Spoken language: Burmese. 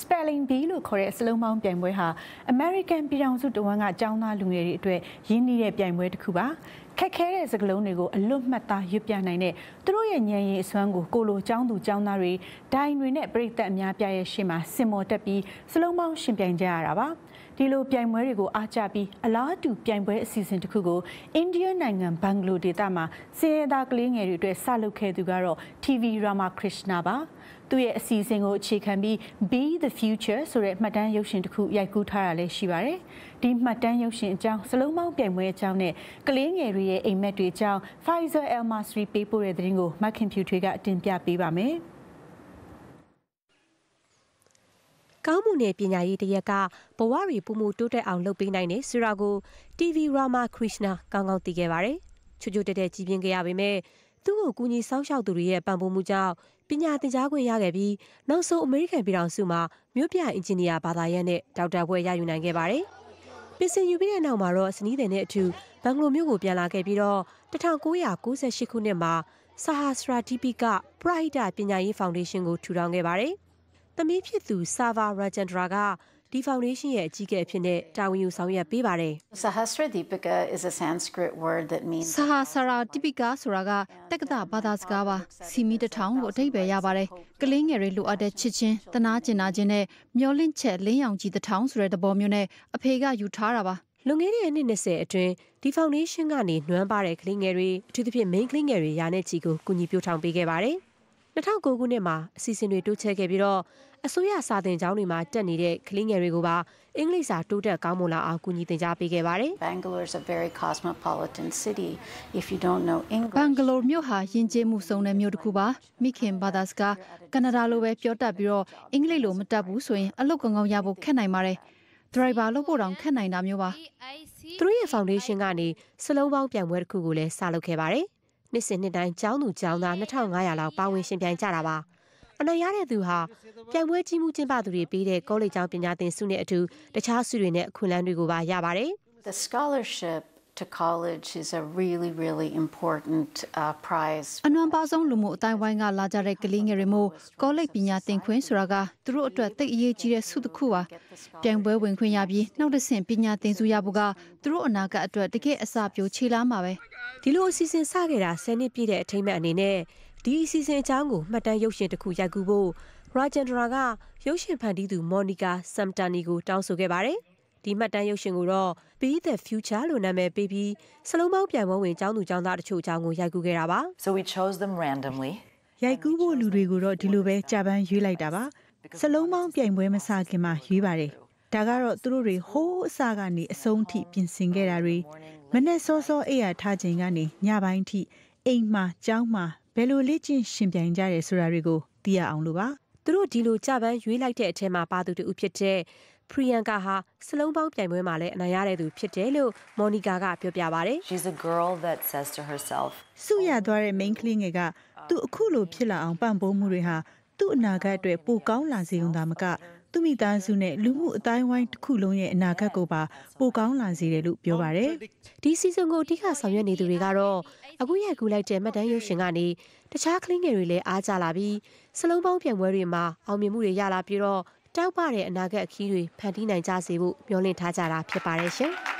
Spelling Bee လို့ခေါ်တဲ့စလုံးပေါင်းပြိုင်ပွဲဟာ American ပြည်ထောင်စုတဝန်းကကျောင်းသားလူငယ်တွေအတွက်ရင်းနှီးတဲ့ပြိုင်ပွဲတစ်ခုပါခက်ခဲတဲ့စကားလုံးတွေကိုအလွတ်မှတ်သားရွတ်ပြနိုင်တဲ့သူတို့ရဲ့ဉာဏ်ရည်အစွမ်းကိုကိုလိုကျောင်းသူကျောင်းသားတွေဒိုင်တွေနဲ့ပြည်သက်အများပြရဲ့ရှေ့မှာစင်မော်တက်ပြီးစလုံးပေါင်းရှင်ပြိုင်ကြရတာပါ ဒီလိုပြိုင်ပွဲတွေကိုအားကျပြီးအလားတူပြိုင်ပွဲအစီအစဉ်တစ်ခုကိုအိန္ဒိယနိုင်ငံဘန်ဂလိုဒေသမှာစင်ရသားကလေးငယ်တွေအတွက်စလုပ်ခဲ့သူကတော့ TV Rama Krishna ပါသူ့ရဲ့အစီအစဉ်ကိုအခြေခံပြီး Be the Future ဆိုတဲ့မှတ်တမ်းရုပ်ရှင်တစ်ခုရိုက်ကူးထားတာလည်းရှိပါတယ်။ဒီမှတ်တမ်းရုပ်ရှင်အကြောင်းစလုံးပေါင်းပြိုင်ပွဲအကြောင်းနဲ့ကလေးငယ်တွေရဲ့အိမ်မက်တွေအကြောင်း Pfizer Elmasri ပေးပို့တဲ့သတင်းကိုမခင်ဖြူထွေးကတင်ပြပေးပါမယ်။ ကောင်းမှုနဲ့ပညာရေးတရက်ကဘဝတွေပုံမှုတိုးတက်အောင်လုပ်ပေးနိုင်တယ်ဆိုတာကို TV Rama Krishna ကောင်းကောင်းသိခဲ့ပါတယ်။ချွတ်ချွတ်တက်တက်ကြီးပြင်းခဲ့ရပေမဲ့သူ့ကိုကူညီစောင့်ရှောက်သူတွေရဲ့ပံ့ပိုးမှုကြောင့်ပညာသင်ကြားခွင့်ရခဲ့ပြီးနောက်ဆုံးအမေရိကန်ပြည်ထောင်စုမှာမြို့ပြအင်ဂျင်နီယာဘာသာရပ်နဲ့ဒေါက်တာဘွဲ့ရယူနိုင်ခဲ့ပါတယ်။ပင်စင်ယူပြီးတဲ့နောက်မှာတော့စနီးတယ်နဲ့အထူဘန်ဂလိုမြို့ကိုပြန်လာခဲ့ပြီးတော့1998ခုနှစ်မှာဆာဟာစရာတီပီကပရိုက်တာပညာရေးဖောင်ဒေးရှင်းကိုထူထောင်ခဲ့ပါတယ်။ သမီးဖြစ်သူဆာဗာရာဂျန်ဒရာကဒီ foundation ရဲ့အကြီးအကဲအဖြစ်နဲ့တာဝန်ယူဆောင်ရွက်ပေးပါတယ်။ Sahasra Deepika is a Sanskrit word that means Sahasra Deepika ဆိုတာကတက္ကသဘာသာစကားပါစီမီတထောင်ကိုအထိပ္ပယ်ရပါတယ်ကလေးငယ်တွေလိုအပ်တဲ့ချစ်ချင်းတနာကျင်နာခြင်းနဲ့မျောလင့်ချက်လင်းရောင်ကြီးတထောင်ဆိုတဲ့သဘောမျိုးနဲ့အဖေကယူထားတာပါလွန်ခဲ့တဲ့နှစ်20အတွင်းဒီ foundation ကနေနွမ်းပါတဲ့ကလေးငယ်တွေအထူးသဖြင့် main ကလေးငယ်တွေရာနဲ့ချီကိုကူညီပြထောင်ပေးခဲ့ပါတယ် 2009ခုနှစ်မှာအစီအစဉ်တွေတိုးချဲ့ခဲ့ပြီးတော့အစိုးရစာသင်ကျောင်းတွေမှာတက်နေတဲ့ကလေးငယ်တွေကိုပါအင်္ဂလိပ်စာတိုးတက်ကောင်းမွန်လာအောင်ကူညီသင်ကြားပေးခဲ့ပါတယ်။ Bangalore is a very cosmopolitan city if you don't know English. Bangalore မြို့ဟာယဉ်ကျေးမှုစုံတဲ့မြို့တစ်ခုပါ။မိခင်ဘာသာစကားကနေဒါလိုပဲပြောတတ်ပြီးတော့အင်္ဂလိပ်လိုမတတ်ဘူးဆိုရင်အလုပ်ကောင်းကောင်းရဖို့ခက်နိုင်ပါတယ်။ driver လုပ်ဖို့တောင်ခက်နိုင်တာမျိုးပါ။သူတို့ရဲ့ foundation ကနေစလုံးပေါင်းပြိုင်ပွဲတစ်ခုကိုလည်းစလုပ်ခဲ့ပါတယ်။ နှစ်စဉ်နှစ်တိုင်းကျောင်းသူကျောင်းသား2500လောက်ပါဝင်ရှင်ပြိုင်ကြတာပါ။အနိုင်ရတဲ့သူဟာပြိုင်ပွဲကြီးမှုကျင်းပသူတွေပေးတဲ့ကောလိပ်ကျောင်းပညာသင်ဆုနဲ့အတူတခြားဆုတွေနဲ့အခွင့်အလမ်းတွေကိုပါရပါတယ်။ The scholarship to college is a really really important uh, prize အနွမ်းပါဆုံးလူမှုအတိုင်းဝိုင်းကလာကြတဲ့ကလေးငယ်တွေမို့ကောလိပ်ပညာသင်ခွင့်ဆိုတာကသူတို့အတွက်သိအရေးကြီးတဲ့ဆုတစ်ခုပါပြိုင်ပွဲဝင်ခွင့်ရပြီးနောက်တစ်ဆင့်ပညာသင်စုရဖို့ကသူတို့အနာဂတ်အတွက်တကယ်အစပြိုခြေလာမှာပဲ ဒီလိုအစီအစဉ်စခဲ့တာ10နှစ်ပြည့်တဲ့အထိမ်းအမှတ်အနေနဲ့ဒီအစီအစဉ်အကြောင်းကိုမှတ်တမ်းရုပ်ရှင်တစ်ခုရိုက်ကူးဖို့ရာဂျန်ဒရာကရုပ်ရှင်ဖန်တီးသူမော်နီကာဆမ်တာနီကိုတောင်းဆိုခဲ့ပါတယ်။ဒီမှတ်တမ်းရုပ်ရှင်ကိုတော့ Be the Future လို့နာမည်ပေးပြီးစလုံးပေါင်းပြန်ပွဲဝင်ကျောင်းသူကျောင်းသားတချို့အကြောင်းကိုရိုက်ကူးခဲ့တာပါ။ So we chose them randomly. ရိုက်ကူးဖို့လူတွေကိုတော့ဒီလိုပဲကြာပန်းရွေးလိုက်တာပါ။စလုံးပေါင်းပြိုင်ပွဲမစခင်မှာရွေးပါတယ်။ဒါကတော့သူတို့တွေဟိုးအစကနေအဆုံးထိပြင်ဆင်ခဲ့တာတွေ မနေ့စောစောအိယာထားခြင်းကနေညပိုင်းထိအိမ်မှာကျောင်းမှာဘယ်လိုလေ့ကျင့်ရှင်ပြိုင်ကြရဲဆိုတာတွေကိုသိရအောင်လို့ပါသူတို့ဒီလိုကြပန်းရွေးလိုက်တဲ့အထက်မှာပါသူတူဖြစ်တဲ့ပရီယန်ကာဟာစလုံးပေါင်းပြိုင်ပွဲမှာလည်းအနိုင်ရတဲ့သူဖြစ်တယ်လို့မော်နီကာကပြောပြပါတယ် She's a girl that says to herself စုရသွားတဲ့ main ကလေးငယ်ကသူအခုလိုဖြစ်လာအောင်ပံ့ပိုးမှုတွေဟာသူ့အနာဂတ်အတွက်ပိုကောင်းလာစေုံသာမက သူမိသားစုနဲ့လူမှုအတိုင်းဝိုင်းတစ်ခုလုံးရဲ့အနာဂတ်ကိုပါပိုကောင်းလာစေတယ်လို့ပြောပါတယ်။ဒီစီဇန်ကိုအဓိကဆောင်ရွက်နေသူတွေကတော့အခုရိုက်ကူးလိုက်တဲ့မှတ်တမ်းရုပ်ရှင်ကနေတခြားကလေးငယ်တွေလည်းအားကြလာပြီးစလုံးပေါင်းပြိုင်ပွဲတွေမှာအောင်မြင်မှုတွေရလာပြီးတော့တောက်ပတဲ့အနာဂတ်အခီးတွေဖန်တီးနိုင်ကြစေဖို့မျှော်လင့်ထားကြတာဖြစ်ပါတယ်ရှင်။